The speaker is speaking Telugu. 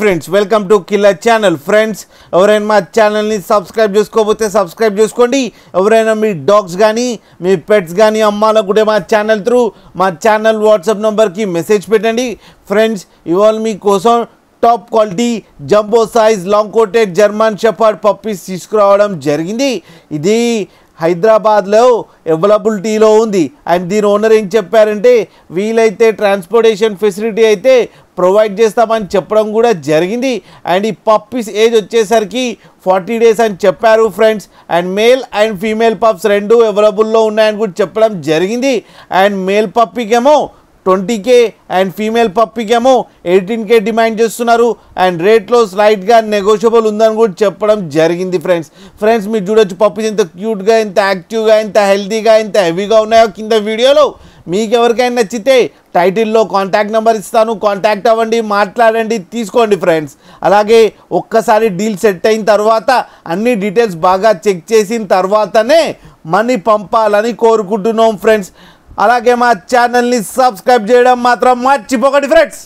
Friends welcome to killer channel friends ఎవరైనా మా ఛానల్ని సబ్స్క్రైబ్ చేసుకోకపోతే సబ్స్క్రైబ్ చేసుకోండి. ఎవరైనా మీ డాగ్స్ కానీ మీ పెట్స్ కానీ అమ్మాలనుకుంటే మా ఛానల్ త్రూ మా ఛానల్ వాట్సాప్ నెంబర్కి మెసేజ్ పెట్టండి. ఫ్రెండ్స్ ఇవాళ మీకోసం top quality jumbo size long coated German shepherd puppies తీసుకురావడం జరిగింది. ఇది హైదరాబాద్లో అవైలబిలిటీలో ఉంది. అండ్ దీని ఓనర్ ఏం చెప్పారంటే వీలైతే ట్రాన్స్పోర్టేషన్ ఫెసిలిటీ అయితే ప్రొవైడ్ చేస్తామని చెప్పడం కూడా జరిగింది. అండ్ ఈ పప్పీస్ ఏజ్ వచ్చేసరికి ఫార్టీ డేస్ అని చెప్పారు friends. And male and female pups రెండు అవైలబుల్లో ఉన్నాయని కూడా చెప్పడం జరిగింది. అండ్ మేల్ పప్పీకేమో ట్వంటీ కే అండ్ ఫీమేల్ పప్పికేమో ఎయిటీన్ కే డిమాండ్ చేస్తున్నారు. అండ్ రేట్లో స్లైట్గా నెగోషియబుల్ ఉందని కూడా చెప్పడం జరిగింది ఫ్రెండ్స్. ఫ్రెండ్స్ మీరు చూడొచ్చు పప్పీస్ ఎంత క్యూట్గా ఎంత యాక్టివ్గా ఎంత హెల్తీగా ఎంత హెవీగా ఉన్నాయో కింద వీడియోలో. మీకు ఎవరికైనా నచ్చితే టైటిల్లో కాంటాక్ట్ నెంబర్ ఇస్తాను. కాంటాక్ట్ అవ్వండి మాట్లాడండి తీసుకోండి ఫ్రెండ్స్. అలాగే ఒక్కసారి డీల్ సెట్ అయిన తర్వాత అన్ని డీటెయిల్స్ బాగా చెక్ చేసిన తర్వాతనే మనీ పంపాలని కోరుకుంటున్నాం ఫ్రెండ్స్. అలాగే మా ఛానల్ని సబ్స్క్రైబ్ చేయడం మాత్రం మర్చిపోకండి ఫ్రెండ్స్